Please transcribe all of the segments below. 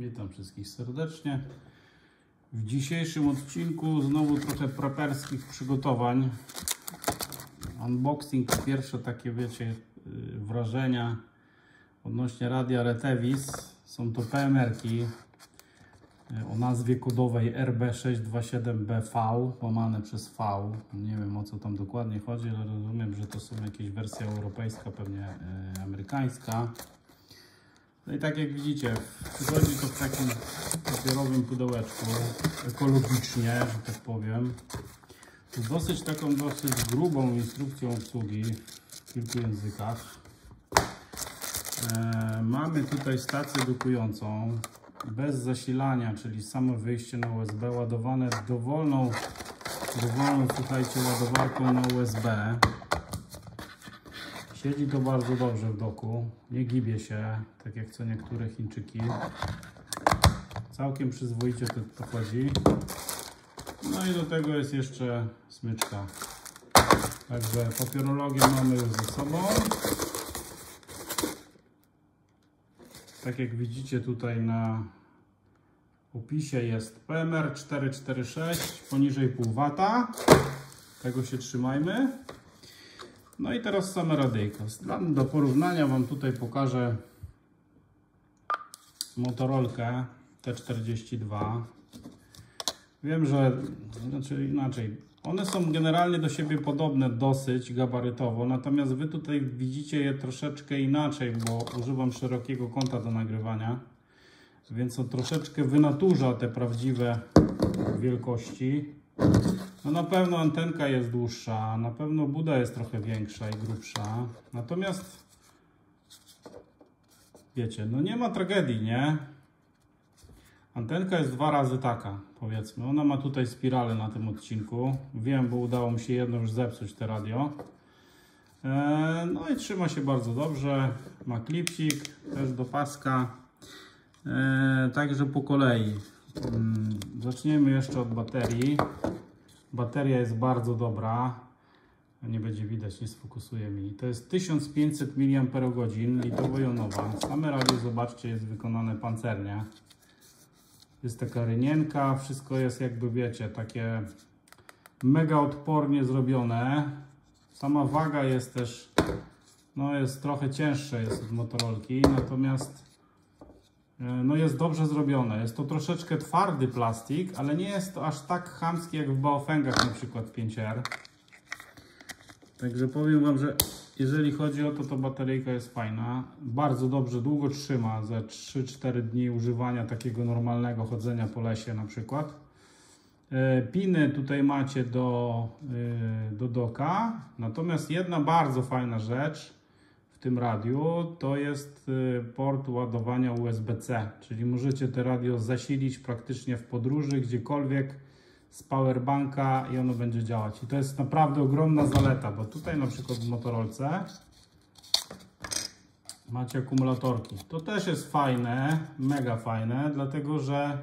Witam wszystkich serdecznie. W dzisiejszym odcinku znowu trochę preperskich przygotowań. Unboxing, pierwsze takie wiecie yy, wrażenia odnośnie radia Retevis. Są to PMR-ki yy, o nazwie kodowej RB627BV, łamane przez V. Nie wiem o co tam dokładnie chodzi, ale rozumiem, że to są jakieś wersja europejska, pewnie yy, amerykańska. No i tak jak widzicie, przychodzi to w takim papierowym pudełeczku, ekologicznie, że tak powiem. Z dosyć taką dosyć grubą instrukcją obsługi w kilku językach. E, mamy tutaj stację dokującą bez zasilania, czyli samo wyjście na USB, ładowane dowolną, dowolną słuchajcie, ładowarką na USB. Siedzi to bardzo dobrze w doku, nie gibie się, tak jak co niektóre Chińczyki. Całkiem przyzwoicie to, to chodzi. No i do tego jest jeszcze smyczka. Także papierologię mamy już ze sobą. Tak jak widzicie tutaj na opisie jest PMR 446 poniżej pół wata. Tego się trzymajmy. No i teraz same radyjko. Do porównania Wam tutaj pokażę Motorolkę T42. Wiem, że znaczy inaczej. One są generalnie do siebie podobne dosyć gabarytowo, natomiast Wy tutaj widzicie je troszeczkę inaczej, bo używam szerokiego kąta do nagrywania, więc on troszeczkę wynaturza te prawdziwe wielkości. No na pewno antenka jest dłuższa, na pewno buda jest trochę większa i grubsza. Natomiast wiecie, no nie ma tragedii, nie? Antenka jest dwa razy taka, powiedzmy. Ona ma tutaj spiralę na tym odcinku. Wiem, bo udało mi się jedno już zepsuć, te radio. Eee, no i trzyma się bardzo dobrze. Ma klipsik, też do paska. Eee, także po kolei. Hmm, zaczniemy jeszcze od baterii. Bateria jest bardzo dobra. Nie będzie widać, nie sfokusuje mi. To jest 1500 mAh litowo-jonowa. Same radio, zobaczcie, jest wykonane pancernie. Jest taka rynienka, wszystko jest jakby, wiecie, takie mega odpornie zrobione. Sama waga jest też, no jest trochę cięższa jest od Motorolki, natomiast no jest dobrze zrobione. Jest to troszeczkę twardy plastik, ale nie jest to aż tak chamski jak w Baofengach na przykład 5R. Także powiem Wam, że jeżeli chodzi o to, to bateryjka jest fajna. Bardzo dobrze, długo trzyma, ze 3-4 dni używania takiego normalnego chodzenia po lesie na przykład. E, piny tutaj macie do, e, do doka. Natomiast jedna bardzo fajna rzecz, tym radiu to jest y, port ładowania USB-C, czyli możecie te radio zasilić praktycznie w podróży, gdziekolwiek z powerbanka i ono będzie działać. I to jest naprawdę ogromna zaleta, bo tutaj na przykład w Motorolce macie akumulatorki. To też jest fajne, mega fajne, dlatego że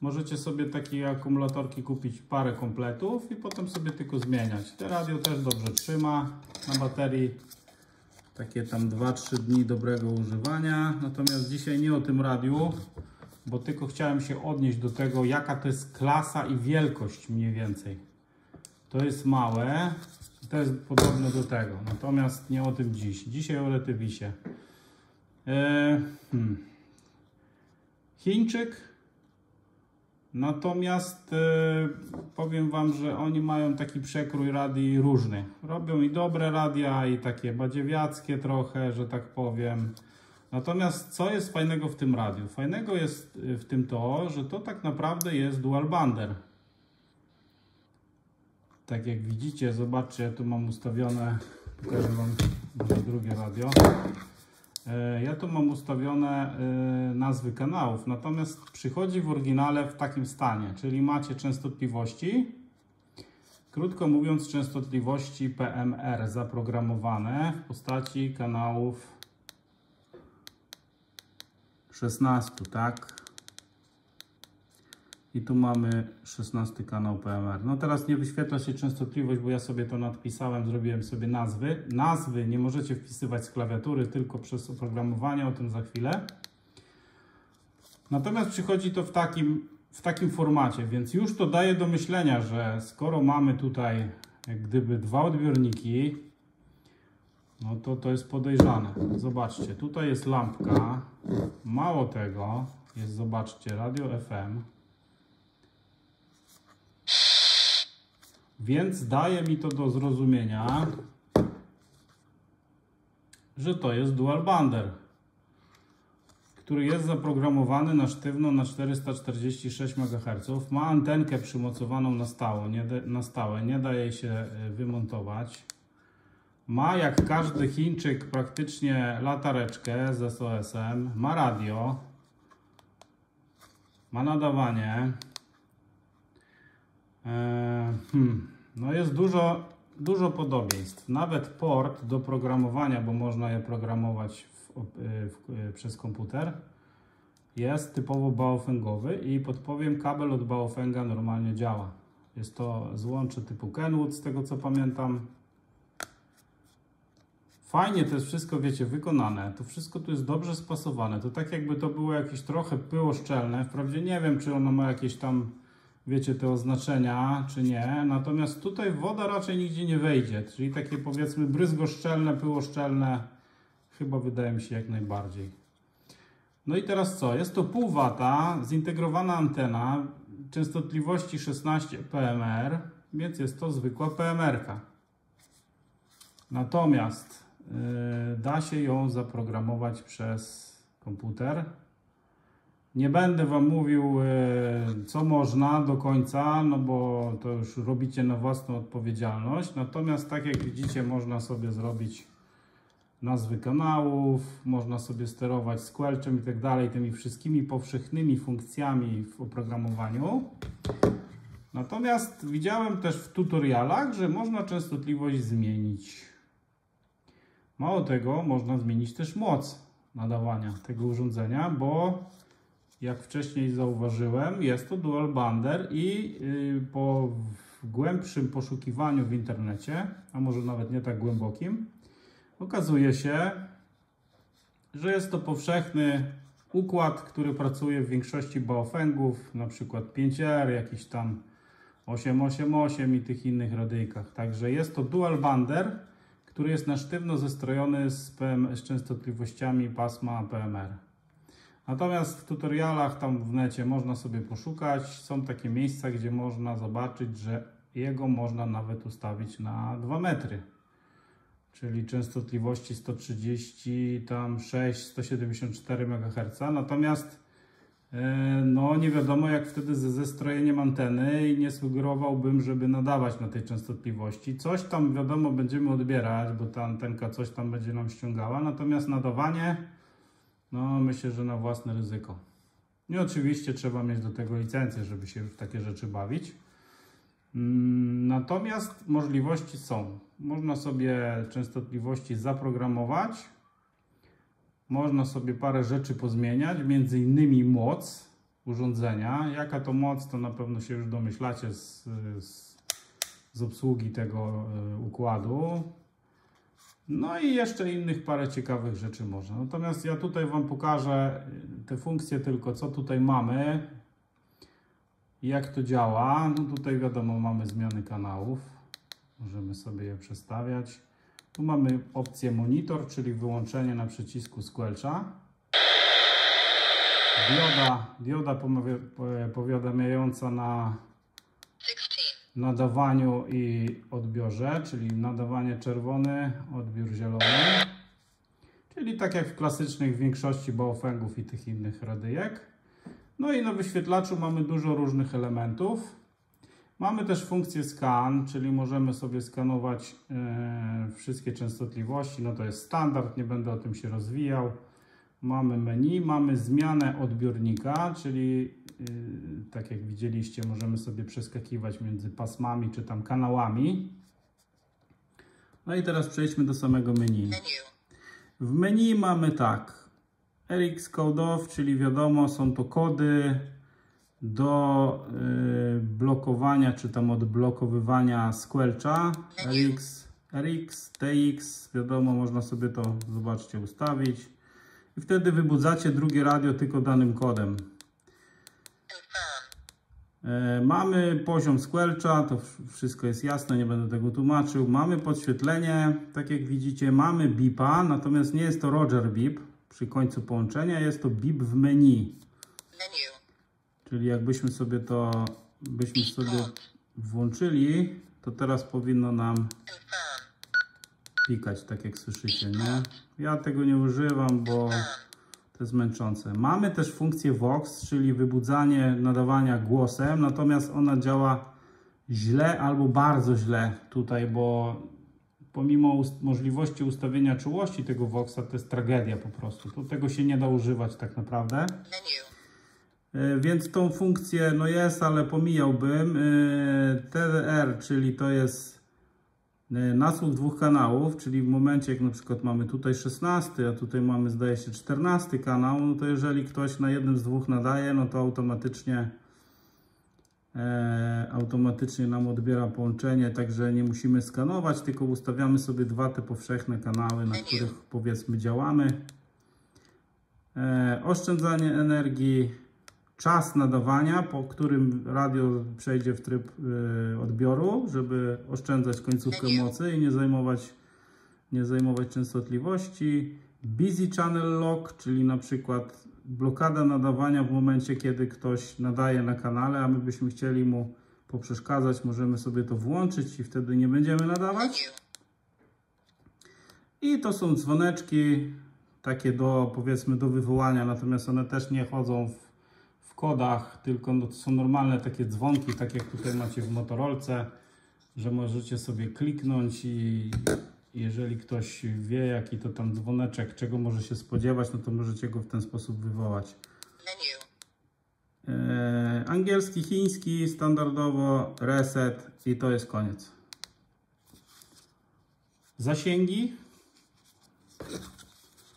możecie sobie takie akumulatorki kupić parę kompletów i potem sobie tylko zmieniać. Te radio też dobrze trzyma na baterii takie tam 2-3 dni dobrego używania. Natomiast dzisiaj nie o tym radiu, bo tylko chciałem się odnieść do tego, jaka to jest klasa i wielkość mniej więcej. To jest małe to jest podobne do tego. Natomiast nie o tym dziś. Dzisiaj o Retywisie. Eee, hmm. Chińczyk Natomiast e, powiem Wam, że oni mają taki przekrój radii różny. Robią i dobre radia, i takie badziewiackie trochę, że tak powiem. Natomiast co jest fajnego w tym radiu? Fajnego jest e, w tym to, że to tak naprawdę jest dual bander. Tak jak widzicie, zobaczcie, tu mam ustawione, pokażę Wam drugie radio. E, ja tu mam ustawione e, nazwy kanałów, natomiast przychodzi w oryginale w takim stanie, czyli macie częstotliwości, krótko mówiąc częstotliwości PMR zaprogramowane w postaci kanałów 16, tak? I tu mamy 16 kanał PMR. No teraz nie wyświetla się częstotliwość, bo ja sobie to nadpisałem, zrobiłem sobie nazwy. Nazwy nie możecie wpisywać z klawiatury, tylko przez oprogramowanie, o tym za chwilę. Natomiast przychodzi to w takim, w takim formacie, więc już to daje do myślenia, że skoro mamy tutaj jak gdyby dwa odbiorniki, no to to jest podejrzane. Zobaczcie, tutaj jest lampka. Mało tego, jest, zobaczcie, radio FM. Więc daje mi to do zrozumienia, że to jest dual bander, który jest zaprogramowany na sztywno na 446 MHz. Ma antenkę przymocowaną na stałe, nie, na stałe, nie daje się y, wymontować. Ma jak każdy Chińczyk praktycznie latareczkę z SOS-em, ma radio, ma nadawanie. Eee, hmm. No jest dużo, dużo podobieństw. Nawet port do programowania, bo można je programować w, w, przez komputer, jest typowo baofengowy i podpowiem, kabel od baofenga normalnie działa. Jest to złącze typu Kenwood, z tego co pamiętam. Fajnie to jest wszystko, wiecie, wykonane. To wszystko tu jest dobrze spasowane. To tak jakby to było jakieś trochę pyło szczelne. Wprawdzie nie wiem, czy ono ma jakieś tam, wiecie, te oznaczenia, czy nie. Natomiast tutaj woda raczej nigdzie nie wejdzie. Czyli takie powiedzmy bryzgoszczelne, pyłoszczelne. Chyba wydaje mi się jak najbardziej. No i teraz co? Jest to pół wata, zintegrowana antena, częstotliwości 16 PMR, więc jest to zwykła PMR. -ka. Natomiast Y, da się ją zaprogramować przez komputer. Nie będę Wam mówił, y, co można do końca, no bo to już robicie na własną odpowiedzialność. Natomiast, tak jak widzicie, można sobie zrobić nazwy kanałów, można sobie sterować squelchem i tak dalej, tymi wszystkimi powszechnymi funkcjami w oprogramowaniu. Natomiast widziałem też w tutorialach, że można częstotliwość zmienić. Mało tego, można zmienić też moc nadawania tego urządzenia, bo jak wcześniej zauważyłem, jest to dual bander i y, po głębszym poszukiwaniu w internecie, a może nawet nie tak głębokim, okazuje się, że jest to powszechny układ, który pracuje w większości baofengów, na przykład 5R, jakiś tam 888 i tych innych radyjkach. Także jest to dual bander, który jest na sztywno zestrojony z, PM, z częstotliwościami pasma PMR. Natomiast w tutorialach tam w necie można sobie poszukać. Są takie miejsca, gdzie można zobaczyć, że jego można nawet ustawić na 2 metry. Czyli częstotliwości 130, tam 6, 174 MHz. Natomiast E, no nie wiadomo jak wtedy ze zestrojeniem anteny i nie sugerowałbym, żeby nadawać na tej częstotliwości. Coś tam wiadomo będziemy odbierać, bo ta antenka coś tam będzie nam ściągała, natomiast nadawanie, no myślę, że na własne ryzyko. I oczywiście trzeba mieć do tego licencję, żeby się w takie rzeczy bawić. Mm, natomiast możliwości są. Można sobie częstotliwości zaprogramować, można sobie parę rzeczy pozmieniać, między innymi moc urządzenia. Jaka to moc, to na pewno się już domyślacie z, z, z obsługi tego e, układu. No i jeszcze innych parę ciekawych rzeczy można. Natomiast ja tutaj Wam pokażę te funkcje tylko, co tutaj mamy. Jak to działa. No tutaj wiadomo, mamy zmiany kanałów. Możemy sobie je przestawiać. Tu mamy opcję monitor, czyli wyłączenie na przycisku squelcha. Dioda, dioda powiadamiająca na nadawaniu i odbiorze, czyli nadawanie czerwony, odbiór zielony. Czyli tak jak w klasycznych większości baofengów i tych innych radyjek. No i na wyświetlaczu mamy dużo różnych elementów. Mamy też funkcję scan, czyli możemy sobie skanować e, wszystkie częstotliwości. No to jest standard, nie będę o tym się rozwijał. Mamy menu, mamy zmianę odbiornika, czyli e, tak jak widzieliście, możemy sobie przeskakiwać między pasmami czy tam kanałami. No i teraz przejdźmy do samego menu. W menu mamy tak, RX Code Off, czyli wiadomo, są to kody, do y, blokowania czy tam odblokowywania squelcha. RX, RX, TX, wiadomo, można sobie to, zobaczcie, ustawić i wtedy wybudzacie drugie radio tylko danym kodem. E, Mamy poziom squelcha, to wszystko jest jasne, nie będę tego tłumaczył. Mamy podświetlenie, tak jak widzicie, mamy bipa, natomiast nie jest to Roger bip przy końcu połączenia, jest to bip w menu. Menu. Czyli jakbyśmy sobie to byśmy sobie włączyli, to teraz powinno nam Pikać, tak jak słyszycie, nie? Ja tego nie używam, bo to jest męczące. Mamy też funkcję Vox, czyli wybudzanie nadawania głosem, natomiast ona działa źle albo bardzo źle tutaj, bo pomimo ust- możliwości ustawienia czułości tego Voxa, to jest tragedia po prostu. To tego się nie da używać tak naprawdę. E, Więc tą funkcję no jest, ale pomijałbym. E, TDR, czyli to jest nasłuch dwóch kanałów, czyli w momencie jak na przykład mamy tutaj 16, a tutaj mamy zdaje się 14 kanał, no to jeżeli ktoś na jednym z dwóch nadaje, no to automatycznie e, automatycznie nam odbiera połączenie, także nie musimy skanować, tylko ustawiamy sobie dwa te powszechne kanały, na których powiedzmy działamy. E, oszczędzanie energii, czas nadawania, po którym radio przejdzie w tryb e, odbioru, żeby oszczędzać końcówkę mocy i nie zajmować, nie zajmować częstotliwości. Busy channel lock, czyli na przykład blokada nadawania w momencie, kiedy ktoś nadaje na kanale, a my byśmy chcieli mu poprzeszkadzać, możemy sobie to włączyć i wtedy nie będziemy nadawać. I to są dzwoneczki takie do powiedzmy do wywołania, natomiast one też nie chodzą w kodach, tylko no, to są normalne takie dzwonki, tak jak tutaj macie w Motorolce, że możecie sobie kliknąć i jeżeli ktoś wie jaki to tam dzwoneczek, czego może się spodziewać, no to możecie go w ten sposób wywołać. E, angielski, chiński, standardowo, reset i to jest koniec. Zasięgi.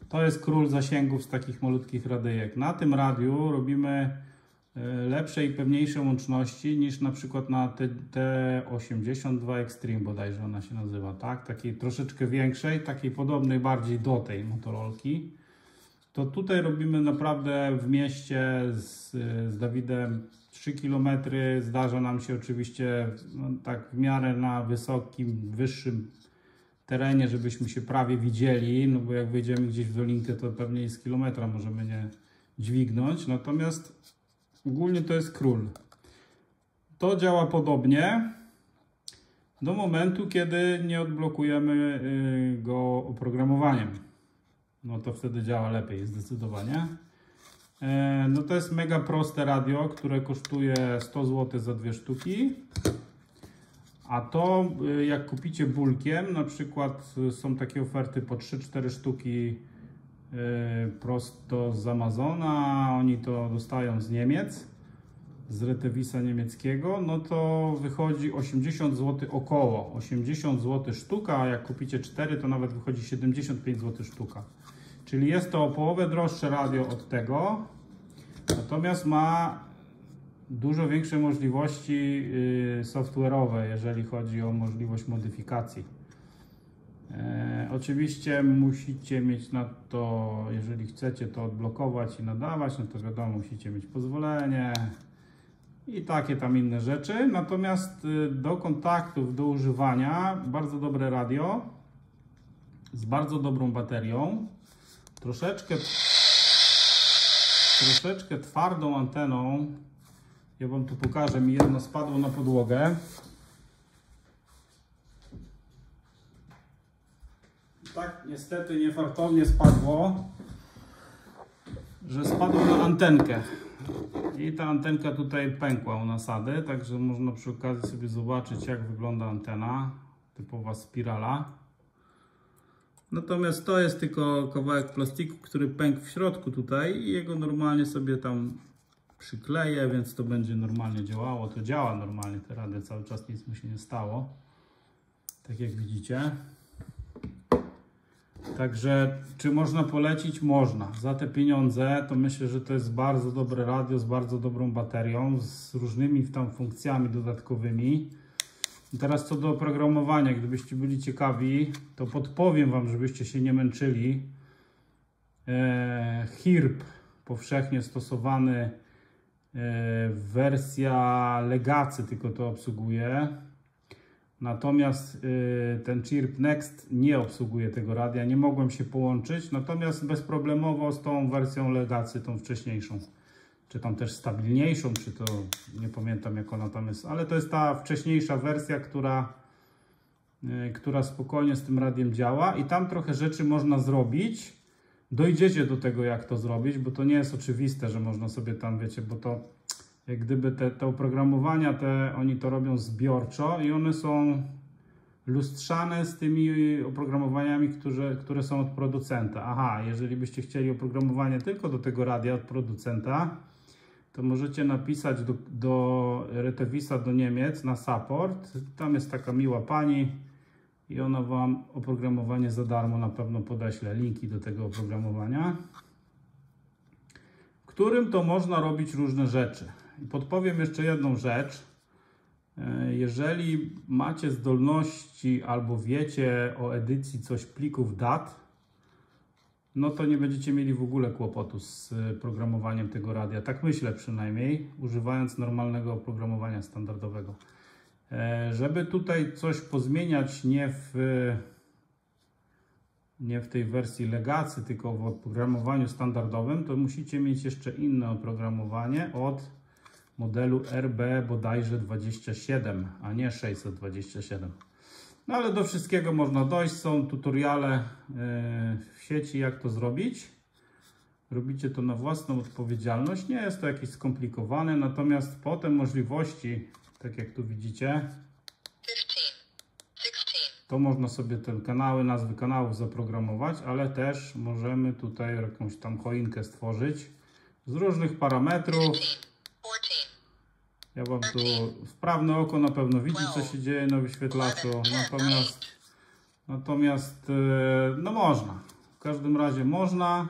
To jest król zasięgów z takich malutkich radyjek. Na tym radiu robimy e, lepsze i pewniejsze łączności niż na przykład na T- T82 Extreme bodajże ona się nazywa, tak? Takiej troszeczkę większej, takiej podobnej bardziej do tej Motorolki to tutaj robimy naprawdę w mieście z, z Dawidem 3 km. Zdarza nam się oczywiście no, tak w miarę na wysokim, wyższym terenie, żebyśmy się prawie widzieli, no bo jak wejdziemy gdzieś w dolinkę, to pewnie z kilometra możemy nie dźwignąć. Natomiast ogólnie to jest król. To działa podobnie do momentu, kiedy nie odblokujemy y, go oprogramowaniem no to wtedy działa lepiej zdecydowanie. E, no to jest mega proste radio, które kosztuje 100 zł za dwie sztuki. A to y, jak kupicie bulkiem, na przykład y, są takie oferty po 3-4 sztuki prosto z Amazona, oni to dostają z Niemiec, z Retevisa niemieckiego, no to wychodzi 80 zł około, 80 zł sztuka, a jak kupicie 4 to nawet wychodzi 75 zł sztuka. Czyli jest to o połowę droższe radio od tego, natomiast ma dużo większe możliwości yy, software'owe, jeżeli chodzi o możliwość modyfikacji. E, oczywiście musicie mieć na to, jeżeli chcecie to odblokować i nadawać, no to wiadomo, musicie mieć pozwolenie i takie tam inne rzeczy. Natomiast y, do kontaktów, do używania, bardzo dobre radio z bardzo dobrą baterią, troszeczkę, troszeczkę twardą anteną. Ja Wam tu pokażę, mi jedno spadło na podłogę. Tak, niestety niefartownie spadło, że spadło na antenkę. I ta antenka tutaj pękła u nasady, także można przy okazji sobie zobaczyć jak wygląda antena, typowa spirala. Natomiast to jest tylko kawałek plastiku, który pękł w środku tutaj i jego normalnie sobie tam przykleję, więc to będzie normalnie działało. To działa normalnie, te rady cały czas nic mu się nie stało. Tak jak widzicie. Także czy można polecić? Można. Za te pieniądze to myślę, że to jest bardzo dobre radio z bardzo dobrą baterią, z różnymi tam funkcjami dodatkowymi. I teraz co do oprogramowania, gdybyście byli ciekawi, to podpowiem Wam, żebyście się nie męczyli. E, HIRP, powszechnie stosowany wersja Legacy tylko to obsługuje. Natomiast y, ten Chirp Next nie obsługuje tego radia, nie mogłem się połączyć, natomiast bezproblemowo z tą wersją Legacy, tą wcześniejszą, czy tam też stabilniejszą, czy to nie pamiętam jak ona tam jest, ale to jest ta wcześniejsza wersja, która, y, która spokojnie z tym radiem działa i tam trochę rzeczy można zrobić. Dojdziecie do tego jak to zrobić, bo to nie jest oczywiste, że można sobie tam, wiecie, bo to jak gdyby te, te oprogramowania, te, oni to robią zbiorczo i one są lustrzane z tymi oprogramowaniami, które, które są od producenta. Aha, jeżeli byście chcieli oprogramowanie tylko do tego radia od producenta, to możecie napisać do, do Retevisa do Niemiec na support. Tam jest taka miła pani i ona Wam oprogramowanie za darmo na pewno podeśle linki do tego oprogramowania, w którym to można robić różne rzeczy. Podpowiem jeszcze jedną rzecz. E, jeżeli macie zdolności albo wiecie o edycji coś plików dat, no to nie będziecie mieli w ogóle kłopotu z programowaniem tego radia. Tak myślę przynajmniej, używając normalnego oprogramowania standardowego. E, żeby tutaj coś pozmieniać nie w, nie w tej wersji legacy, tylko w oprogramowaniu standardowym, to musicie mieć jeszcze inne oprogramowanie od modelu RB bodajże 27, a nie 627. No ale do wszystkiego można dojść. Są tutoriale e, w sieci, jak to zrobić. Robicie to na własną odpowiedzialność. Nie jest to jakieś skomplikowane, natomiast potem możliwości, tak jak tu widzicie, 15, 16, to można sobie te kanały, nazwy kanałów zaprogramować, ale też możemy tutaj jakąś tam choinkę stworzyć z różnych parametrów. 15, 14, Ja wam tu wprawne oko na pewno widzi, co się dzieje na wyświetlaczu. Natomiast, natomiast e, no można. W każdym razie można.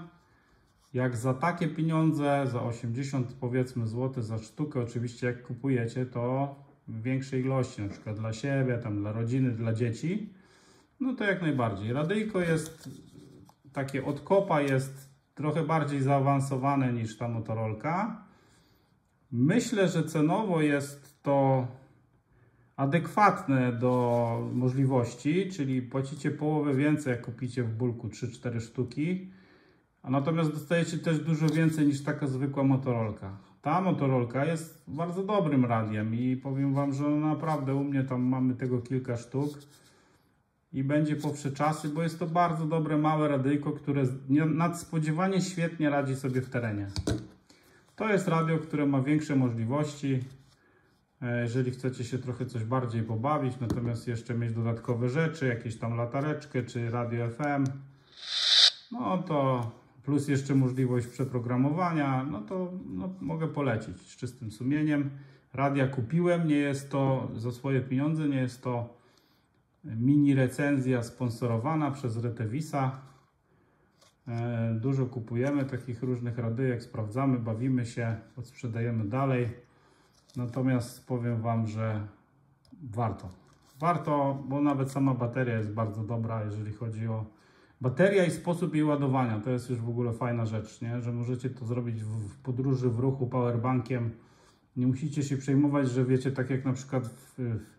Jak za takie pieniądze, za 80 powiedzmy zł za sztukę, oczywiście jak kupujecie, to w większej ilości, na przykład dla siebie, tam dla rodziny, dla dzieci, no to jak najbardziej. Radyjko jest takie od kopa jest trochę bardziej zaawansowane niż ta Motorolka. Myślę, że cenowo jest to adekwatne do możliwości, czyli płacicie połowę więcej, jak kupicie w bulku 3-4 sztuki, a natomiast dostajecie też dużo więcej niż taka zwykła Motorolka. Ta Motorolka jest bardzo dobrym radiem i powiem Wam, że naprawdę u mnie tam mamy tego kilka sztuk i będzie powsze czasy, bo jest to bardzo dobre, małe radyjko, które nie- nadspodziewanie świetnie radzi sobie w terenie. To jest radio, które ma większe możliwości. e, Jeżeli chcecie się trochę coś bardziej pobawić, natomiast jeszcze mieć dodatkowe rzeczy, jakieś tam latareczkę czy radio FM, no to plus jeszcze możliwość przeprogramowania, no to no, mogę polecić z czystym sumieniem. Radia kupiłem, nie jest to za swoje pieniądze, nie jest to mini recenzja sponsorowana przez Retevisa. E, Dużo kupujemy takich różnych radyjek, sprawdzamy, bawimy się, odsprzedajemy dalej. Natomiast powiem Wam, że warto. Warto, bo nawet sama bateria jest bardzo dobra, jeżeli chodzi o bateria i sposób jej ładowania. To jest już w ogóle fajna rzecz, nie? że możecie to zrobić w, podróży, w ruchu powerbankiem. Nie musicie się przejmować, że wiecie, tak jak na przykład w, w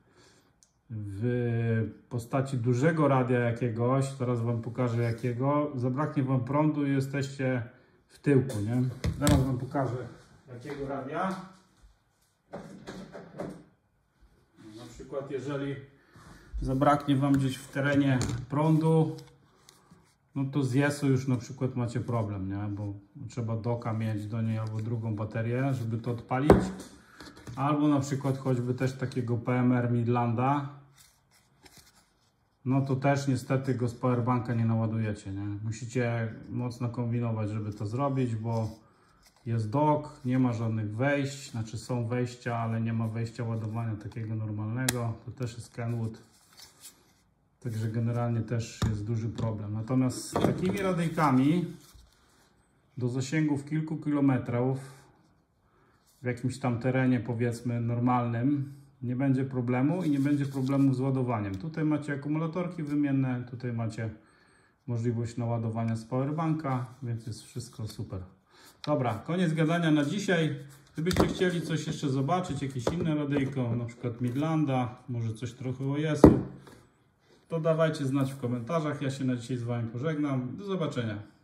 postaci dużego radia jakiegoś, teraz Wam pokażę jakiego, zabraknie Wam prądu i jesteście w tyłku, nie? Zaraz Wam pokażę jakiego radia. Na przykład jeżeli zabraknie Wam gdzieś w terenie prądu, no to z JESu już na przykład macie problem, nie? Bo trzeba doka mieć do niej albo drugą baterię, żeby to odpalić. Albo na przykład choćby też takiego PMR Midlanda. No to też niestety go z powerbanka nie naładujecie, nie? Musicie mocno kombinować, żeby to zrobić, bo jest dock, nie ma żadnych wejść, znaczy są wejścia, ale nie ma wejścia ładowania takiego normalnego. To też jest Kenwood. Także generalnie też jest duży problem. Natomiast z takimi radyjkami do zasięgów kilku kilometrów w jakimś tam terenie powiedzmy normalnym nie będzie problemu i nie będzie problemu z ładowaniem. Tutaj macie akumulatorki wymienne, tutaj macie możliwość naładowania z powerbanka, więc jest wszystko super. Dobra, koniec gadania na dzisiaj. Gdybyście chcieli coś jeszcze zobaczyć, jakieś inne radyjko, na przykład Midlanda, może coś trochę OS-u, to dawajcie znać w komentarzach. Ja się na dzisiaj z Wami pożegnam. Do zobaczenia.